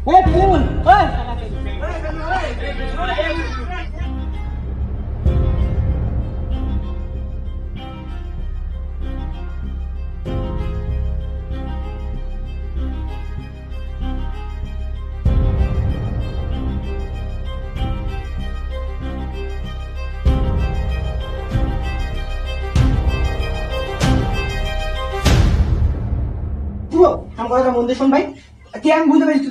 Hey, Pimun! Hey! Bro, kamu ada mundur sampai? কেন বুঝতে পারছি